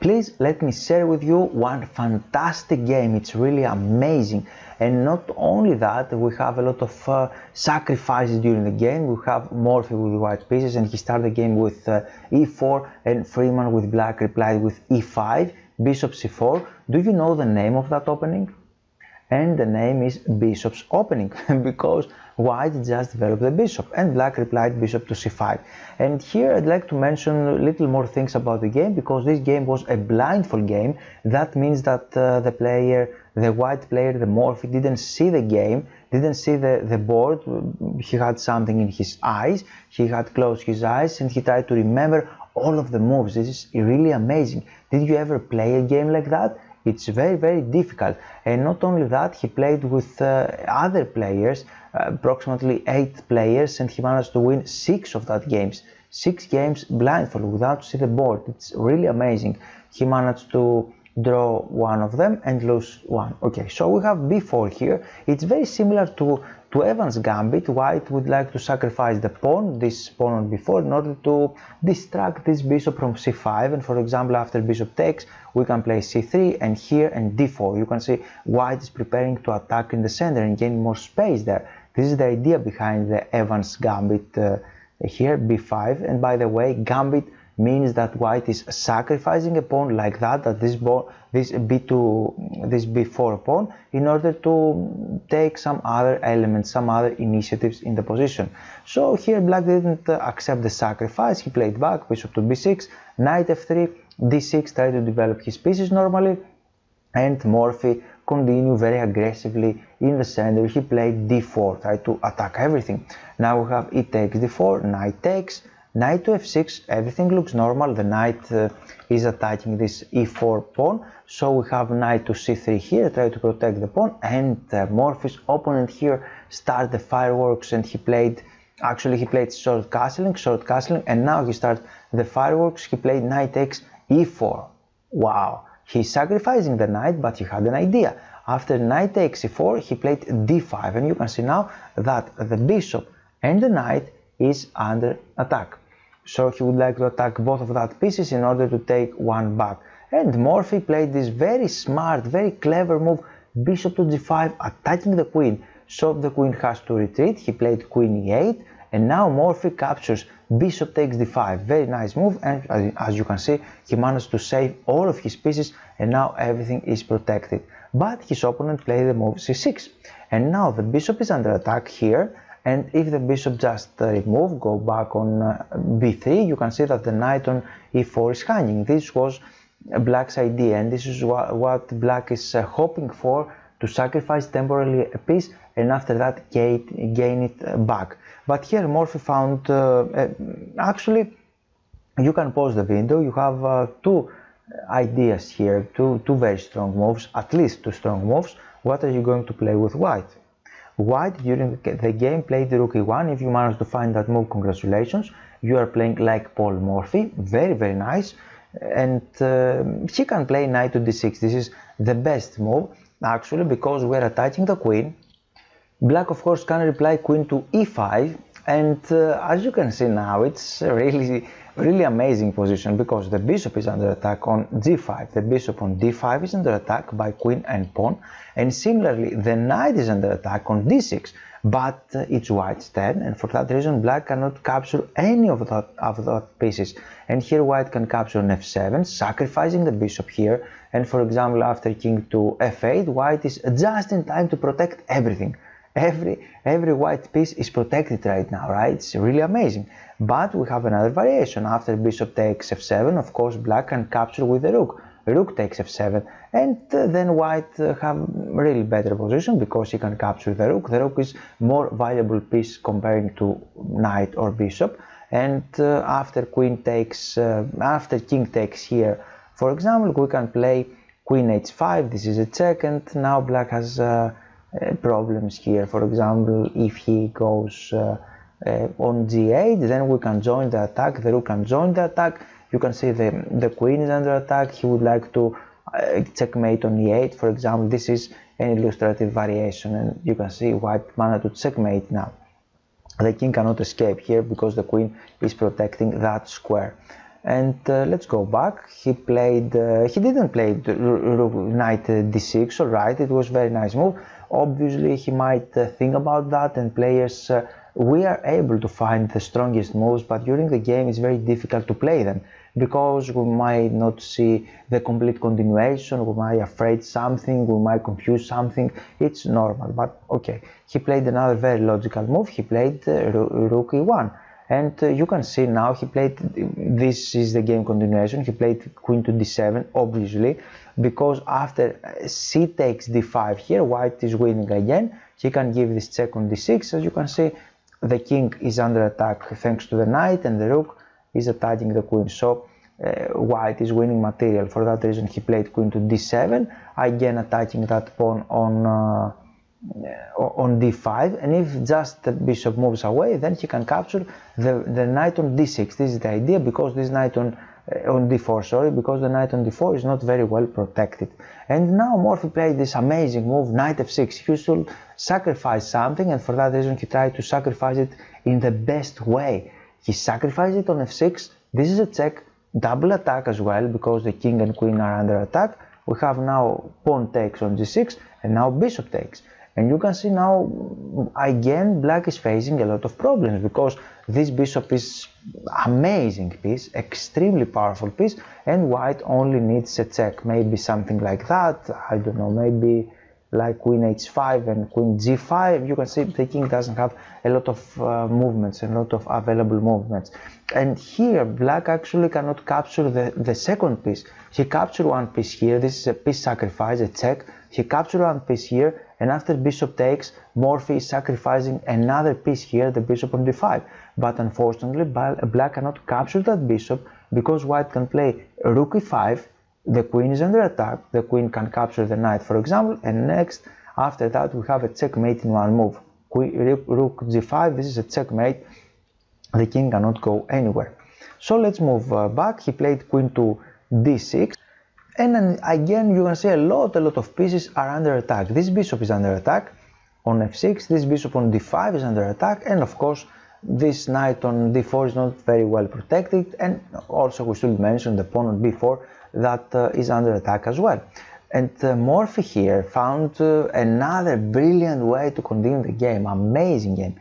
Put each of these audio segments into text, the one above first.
please let me share with you one fantastic game. It's really amazing. And not only that, we have a lot of uh, sacrifices during the game. We have Morphy with white pieces and he started the game with uh, e4 and Freeman with black replied with e5, bishop c4. Do you know the name of that opening? And the name is bishop's opening because white just developed the bishop? And black replied bishop to c5 and here I'd like to mention a little more things about the game because this game was a blindfold game. That means that uh, the player the white player the morphy didn't see the game didn't see the, the board. He had something in his eyes he had closed his eyes and he tried to remember all of the moves. This is really amazing. Did you ever play a game like that? It's very very difficult. And not only that he played with uh, other players approximately eight players and he managed to win six of that games. Six games blindfold without see the board. It's really amazing. He managed to draw one of them and lose one. Okay so we have b4 here. It's very similar to to Evans gambit. White would like to sacrifice the pawn this pawn on b4 in order to distract this bishop from c5 and for example after bishop takes we can play c3 and here and d4 you can see white is preparing to attack in the center and gain more space there this is the idea behind the Evans gambit uh, here b5 and by the way gambit means that white is sacrificing a pawn like that that this this b2 this b4 pawn in order to take some other elements some other initiatives in the position. So here black didn't accept the sacrifice. He played back bishop to b6 knight f3 d6 tried to develop his pieces normally and morphy continued very aggressively in the center. He played d4 tried to attack everything. Now we have e takes d4 knight takes knight to f6 everything looks normal. The knight uh, is attacking this e4 pawn. So we have knight to c3 here try to protect the pawn. And uh, Morphy's opponent here start the fireworks and he played actually he played short castling short castling and now he starts the fireworks. He played knight takes e4 wow. He's sacrificing the knight but he had an idea after knight takes e4 he played d5 and you can see now that the bishop and the knight is under attack. So he would like to attack both of that pieces in order to take one back. And Morphy played this very smart, very clever move, bishop to g5, attacking the queen. So the queen has to retreat, he played queen e8, and now Morphy captures. Bishop takes d5, very nice move, and as you can see, he managed to save all of his pieces, and now everything is protected. But his opponent played the move c6, and now the bishop is under attack here, and if the bishop just uh, remove go back on uh, b3 you can see that the knight on e4 is hanging. This was black's idea. And this is what, black is uh, hoping for to sacrifice temporarily a piece and after that gain, gain it back. But here Morphy found uh, actually you can pause the video. You have uh, two ideas here two two very strong moves at least two strong moves what are you going to play with white White during the game played the rook e1. If you manage to find that move, congratulations. You are playing like Paul Morphy. Very, very nice. And uh, he can play knight to d6. This is the best move, actually, because we're attacking the queen. Black, of course, can reply queen to e5. And uh, as you can see now, it's really really amazing position because the bishop is under attack on g5 the bishop on d5 is under attack by queen and pawn. And similarly the knight is under attack on d6 but uh, it's white's turn and for that reason black cannot capture any of that of that pieces. And here white can capture on f7 sacrificing the bishop here. And for example after king to f8 white is just in time to protect everything every every white piece is protected right now right? It's really amazing. But we have another variation. After bishop takes f7 of course black can capture with the rook. Rook takes f7 and uh, then white uh, have really better position because he can capture the rook. The rook is more valuable piece comparing to knight or bishop. And uh, after queen takes uh, after king takes here for example we can play queen h5 this is a check and now black has uh, problems here. For example, if he goes uh, uh, on g8, then we can join the attack, the rook can join the attack. You can see the, the queen is under attack. He would like to checkmate on e8, for example. This is an illustrative variation, and you can see white managed to checkmate now. The king cannot escape here because the queen is protecting that square. and uh, let's go back he played uh, he didn't play knight d6 all right it was very nice move obviously he might uh, think about that and players uh, we are able to find the strongest moves but during the game it's very difficult to play them because we might not see the complete continuation we might afraid something we might confuse something it's normal but okay he played another very logical move he played uh, rook e1 and uh, you can see now he played this is the game continuation he played queen to d7 obviously because after uh, c takes d5 here white is winning again. He can give this check on d6 as you can see the king is under attack thanks to the knight and the rook is attacking the queen. So uh, white is winning material. For that reason he played queen to d7 again attacking that pawn on uh, on d5 and if just the bishop moves away then he can capture the, the knight on d6 this is the idea because this knight on uh, Uh, on d4 sorry because the knight on d4 is not very well protected. And now Morphy played this amazing move knight f6 he should sacrifice something and for that reason he tried to sacrifice it in the best way. He sacrificed it on f6 this is a check double attack as well because the king and queen are under attack. We have now pawn takes on g6 and now bishop takes and you can see now, again, black is facing a lot of problems because this bishop is amazing piece, extremely powerful piece, and white only needs a check, maybe something like that, I don't know, maybe like queen h5 and queen g5 you can see the king doesn't have a lot of uh, movements a lot of available movements. And here black actually cannot capture the the second piece. He captured one piece here this is a piece sacrifice a check he captures one piece here and after bishop takes morphy is sacrificing another piece here the bishop on d5 but unfortunately black cannot capture that bishop because white can play rook e5 the queen is under attack, the queen can capture the knight for example, and next after that we have a checkmate in one move. Rook g5, this is a checkmate, the king cannot go anywhere. So let's move uh, back, he played queen to d6, and again you can see a lot, a lot of pieces are under attack. This bishop is under attack on f6, this bishop on d5 is under attack, and of course this knight on d4 is not very well protected, and also we should mention the pawn on b4 that uh, is under attack as well. And uh, Morphy here found uh, another brilliant way to continue the game, amazing game.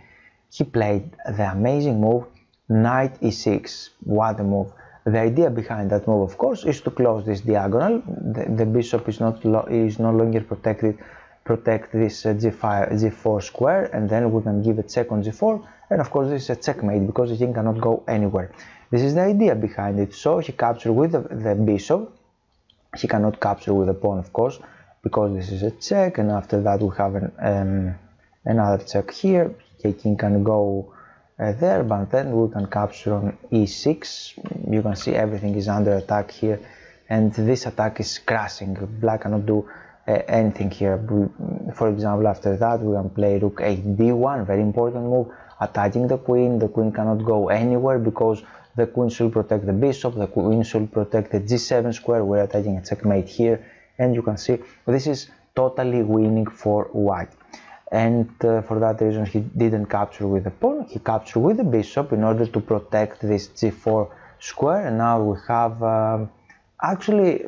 He played the amazing move knight e6, what a move. The idea behind that move, of course, is to close this diagonal. The, the bishop is not is no longer protected. Protect this uh, g5, g4 square, and then we can give a check on g4. And of course, this is a checkmate because the king cannot go anywhere. This is the idea behind it. So he captured with the, the bishop. He cannot capture with the pawn, of course, because this is a check. And after that, we have an, um, another check here. The king can go there, but then we can capture on e6. You can see everything is under attack here, and this attack is crashing. Black cannot do uh, anything here. For example, after that, we can play rook 8 d1, very important move, attacking the queen. The queen cannot go anywhere because the queen should protect the bishop, the queen should protect the g7 square, we're attacking a checkmate here, and you can see this is totally winning for white. And uh, for that reason he didn't capture with the pawn, he captured with the bishop in order to protect this g4 square, and now we have, uh, actually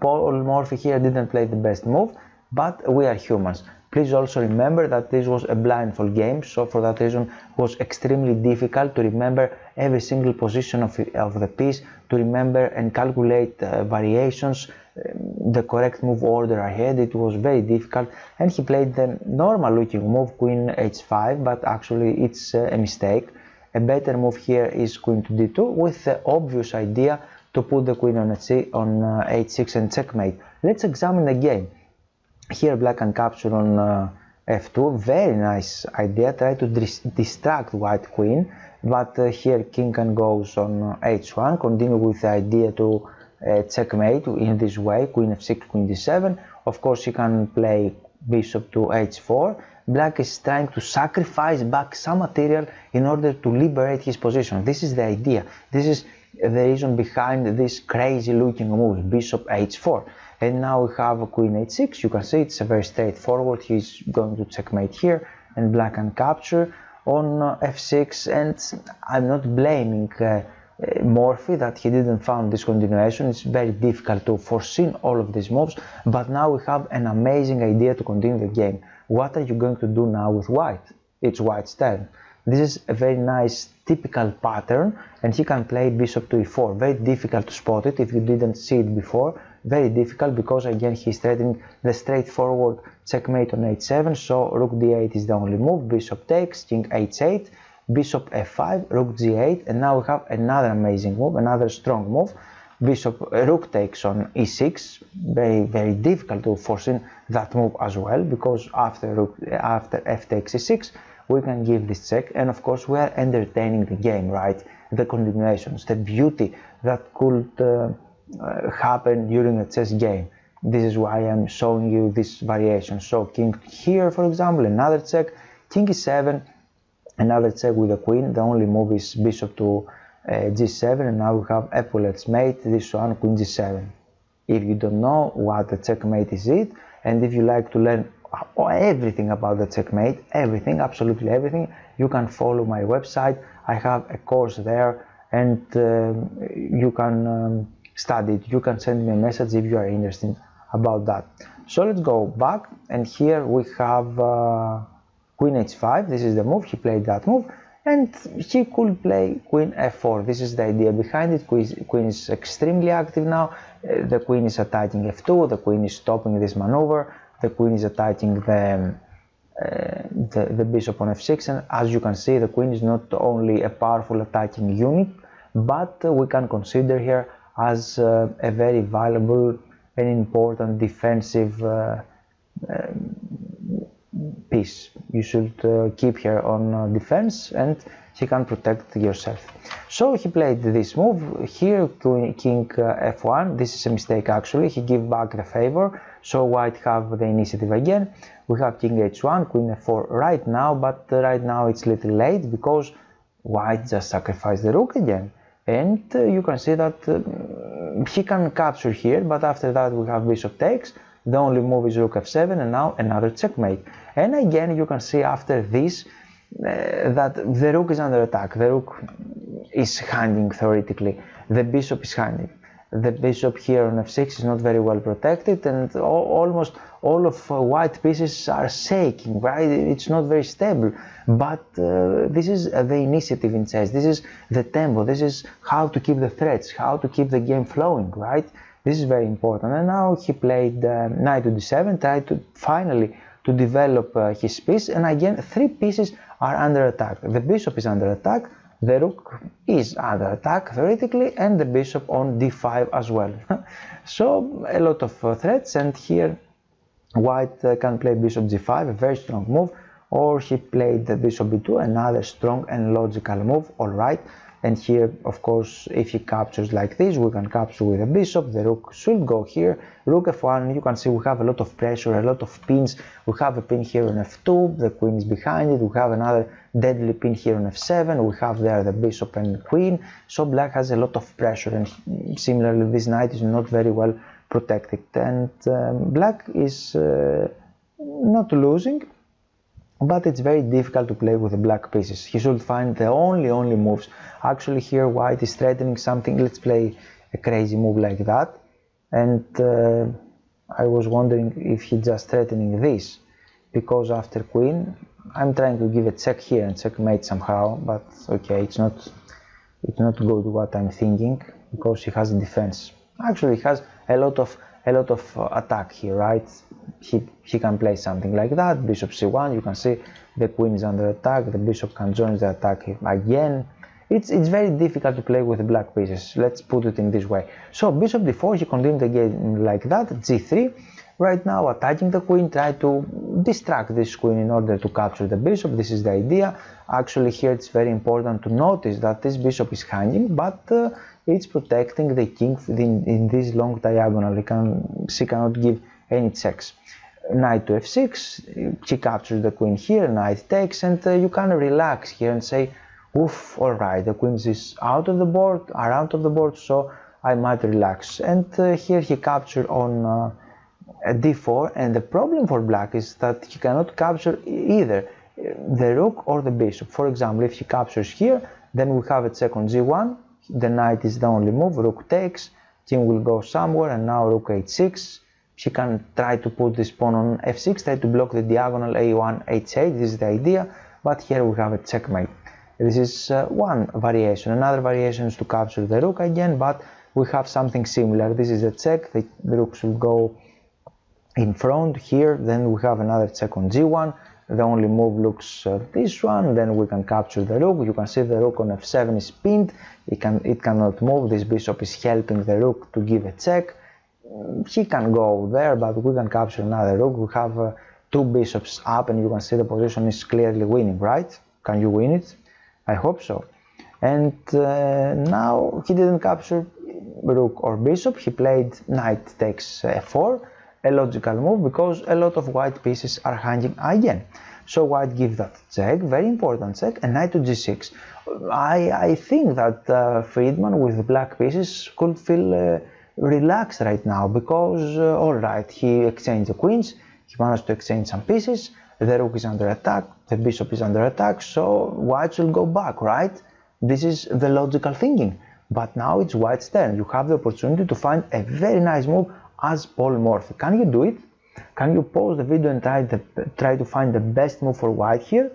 Paul Morphy here didn't play the best move, but we are humans. Please also remember that this was a blindfold game, so for that reason it was extremely difficult to remember every single position of, of the piece, to remember and calculate uh, variations, um, the correct move order ahead. It was very difficult, and he played the normal looking move queen h5, but actually it's uh, a mistake. A better move here is queen to d2 with the obvious idea to put the queen on, h6, on uh, h6 and checkmate. Let's examine the game. Here black can capture on uh, f2, very nice idea, try to distract white queen, but uh, here king can goes on h1, continue with the idea to uh, checkmate in this way, queen f6, queen d7, of course he can play bishop to h4, black is trying to sacrifice back some material in order to liberate his position, this is the idea, this is the reason behind this crazy looking move, bishop h4 and now we have a queen h6 you can see it's a very straightforward he's going to checkmate here and black can capture on uh, f6 and I'm not blaming uh, uh, Morphy that he didn't found this continuation. It's very difficult to foresee all of these moves, but now we have an amazing idea to continue the game. What are you going to do now with white? It's white's turn. This is a very nice typical pattern and he can play bishop to e4. Very difficult to spot it if you didn't see it before. Very difficult because again he's threatening the straightforward checkmate on h7 so rook d8 is the only move, bishop takes, king h8 bishop f5, rook g8, and now we have another amazing move, another strong move. Bishop uh, rook takes on e6, very very difficult to foresee that move as well because after rook after f takes e6 we can give this check. And of course we are entertaining the game right? The continuations the beauty that could uh, uh, happen during a chess game. This is why I'm showing you this variation. So king here for example another check. King e7 another check with the queen. The only move is bishop to uh, g7 and now we have epaulettes mate. This one queen g7 if you don't know what the checkmate is it and if you like to learn everything about the checkmate everything absolutely everything you can follow my website. I have a course there and uh, you can um, study it you can send me a message if you are interested about that. So let's go back and here we have uh, queen h5 this is the move. He played that move and he could play queen f4 this is the idea behind it. Queen is extremely active now. Uh, the queen is attacking f2 the queen is stopping this maneuver. The queen is attacking the, uh, the, the bishop on f6 and as you can see the queen is not only a powerful attacking unit but uh, we can consider here as uh, a very valuable and important defensive uh, um, piece. You should uh, keep here on uh, defense and he can protect yourself. So he played this move here to king uh, f1 this is a mistake actually. He give back the favor. So white have the initiative again. We have king h1 queen f4 right now but right now it's a little late because white just sacrificed the rook again. And uh, you can see that uh, he can capture here but after that we have bishop takes the only move is rook f7 and now another checkmate. And again you can see after this uh, that the rook is under attack. The rook is hanging theoretically. The bishop is hanging the bishop here on f6 is not very well protected and almost all of uh, white pieces are shaking right it's not very stable but uh, this is the initiative in chess this is the tempo this is how to keep the threats how to keep the game flowing right this is very important. And now he played uh, knight to d7, tried to finally to develop uh, his piece. And again, three pieces are under attack. The bishop is under attack, the rook is under attack theoretically, and the bishop on d5 as well. so a lot of uh, threats, and here white uh, can play bishop g5, a very strong move, or he played the bishop b2, another strong and logical move. All right and here of course if he captures like this we can capture with a bishop. The rook should go here. Rook f1 you can see we have a lot of pressure a lot of pins. We have a pin here on f2 the queen is behind it. We have another deadly pin here on f7 we have there the bishop and queen. So black has a lot of pressure and similarly this knight is not very well protected. And um, black is uh, not losing but it's very difficult to play with the black pieces. He should find the only only moves. Actually here white is threatening something. Let's play a crazy move like that. And uh, I was wondering if he's just threatening this. Because after queen, I'm trying to give a check here and checkmate somehow. But okay, it's not, it's not good what I'm thinking. Because he has defense. Actually he has a lot of a lot of uh, attack here, right? He, he can play something like that, bishop c1, you can see the queen is under attack, the bishop can join the attack again. It's, it's very difficult to play with black pieces, let's put it in this way. So bishop d4, he continued the game like that, g3, right now attacking the queen, try to distract this queen in order to capture the bishop, this is the idea. Actually here it's very important to notice that this bishop is hanging, but uh, it's protecting the king in, in this long diagonal. Can, she cannot give any checks. Knight to f6, she captures the queen here, knight takes, and uh, you can relax here and say, oof, alright, the queen is out of the board, are out of the board, so I might relax. And uh, here he captured on uh, d4, and the problem for black is that he cannot capture either the rook or the bishop. For example, if he captures here, then we have a check on g1, the knight is the only move, rook takes, king will go somewhere and now rook h6. She can try to put this pawn on f6, try to block the diagonal a1, h8, this is the idea, but here we have a checkmate. This is uh, one variation. Another variation is to capture the rook again, but we have something similar. This is a check, the, rook should go in front here, then we have another check on g1, the only move looks uh, this one, then we can capture the rook, you can see the rook on f7 is pinned, it, can, it cannot move, this bishop is helping the rook to give a check, he can go there, but we can capture another rook, we have uh, two bishops up and you can see the position is clearly winning, right? Can you win it? I hope so. And uh, now he didn't capture rook or bishop, he played knight takes f4, a logical move because a lot of white pieces are hanging again. So white give that check, very important check, and knight to g6. I, I think that uh, Freeman with black pieces could feel uh, relaxed right now because, uh, alright, he exchanged the queens, he managed to exchange some pieces, the rook is under attack, the bishop is under attack, so white should go back, right? This is the logical thinking. But now it's white's turn. You have the opportunity to find a very nice move as Paul Morphy. Can you do it? Can you pause the video and try, the, try to find the best move for white here?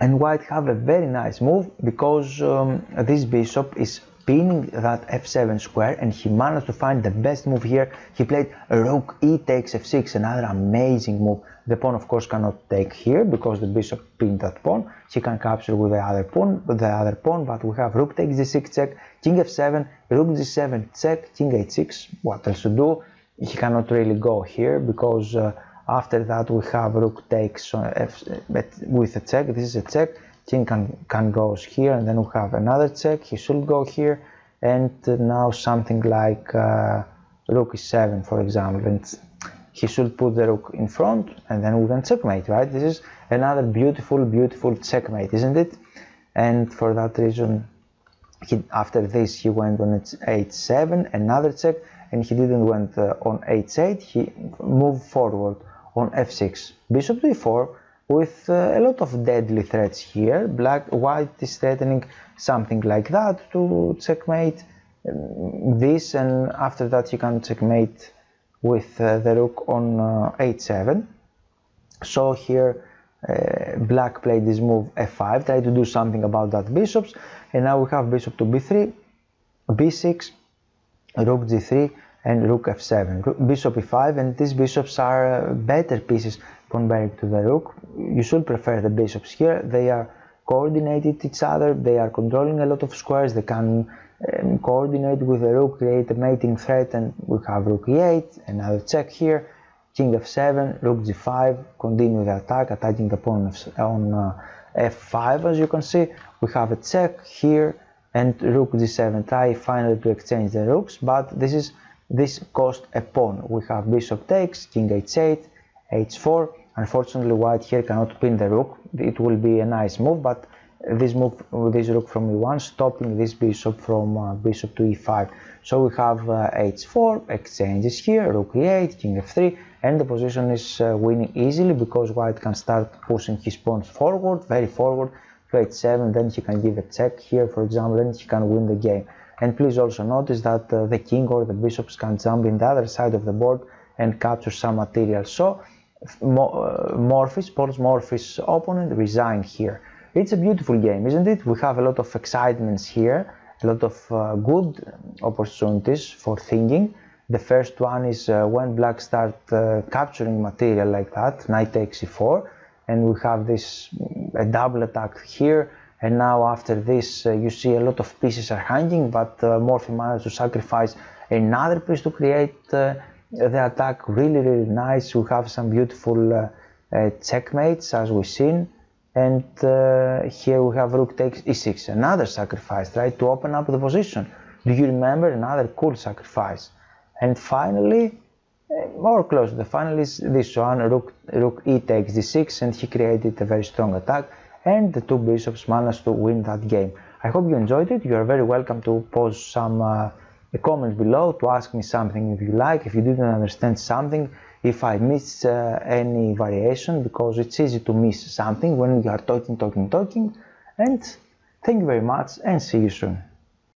And white have a very nice move because um, this bishop is pinning that f7 square and he managed to find the best move here. He played rook e takes f6, another amazing move. The pawn of course cannot take here because the bishop pinned that pawn. He can capture with the other pawn, the other pawn, but we have rook takes d6 check, king f7, rook d7 check, king h6. What else to do? He cannot really go here because uh, after that we have rook takes f, with a check. This is a check king can, can goes here and then we have another check he should go here and now something like uh, rook e7 for example and he should put the rook in front and then we can checkmate right this is another beautiful beautiful checkmate isn't it and for that reason he, after this he went on h7 another check and he didn't went uh, on h8 he moved forward on f6 bishop to e4 with uh, a lot of deadly threats here. Black, white is threatening something like that to checkmate um, this, and after that you can checkmate with uh, the rook on uh, h7. So here black played this move f5, try to do something about that bishops, and now we have bishop to b3, b6, rook g3, and rook f7, bishop e5, and these bishops are uh, better pieces compared to the rook. You should prefer the bishops here. They are coordinated each other. They are controlling a lot of squares. They can um, coordinate with the rook, create a mating threat, and we have rook e8, another check here, king f7, rook g5, continue the attack, attacking the pawn on uh, f5 as you can see. We have a check here, and rook g7 try finally to exchange the rooks, but this is this cost a pawn. We have bishop takes, king h8, h4. Unfortunately, white here cannot pin the rook. It will be a nice move, but this move this rook from e1 stopping this bishop from uh, bishop to e5. So we have uh, h4, exchanges here, rook e8, king f3, and the position is uh, winning easily because white can start pushing his pawns forward, very forward, to h7, then he can give a check here, for example, and he can win the game. And please also notice that uh, the king or the bishops can jump in the other side of the board and capture some material. So uh, Morphy's, Paul's Morphy's opponent resigned here. It's a beautiful game, isn't it? We have a lot of excitements here, a lot of uh, good opportunities for thinking. The first one is uh, when black start uh, capturing material like that, knight takes e4, and we have this a double attack here. And now after this, uh, you see a lot of pieces are hanging, but uh, Morphy managed to sacrifice another piece to create the attack. Really really nice. We have some beautiful uh, uh, checkmates as we've seen and uh, here we have rook takes e6 another sacrifice right to open up the position. Do you remember another cool sacrifice and finally more close to the final is this one rook, rook e takes d6 and he created a very strong attack and the two bishops managed to win that game i hope you enjoyed it you are very welcome to post some uh, a comment below to ask me something if you like, if you didn't understand something, if I missed uh, any variation, because it's easy to miss something when you are talking, talking, talking. And Thank you very much and see you soon.